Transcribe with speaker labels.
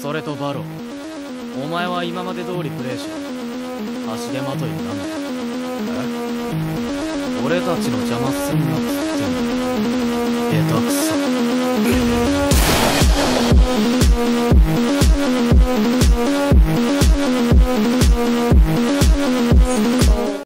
Speaker 1: それとバロお前は今まで通りプレーしろ足手まといになんだえ？俺たちの邪魔すんなっつってんの。下手くそ。Thank.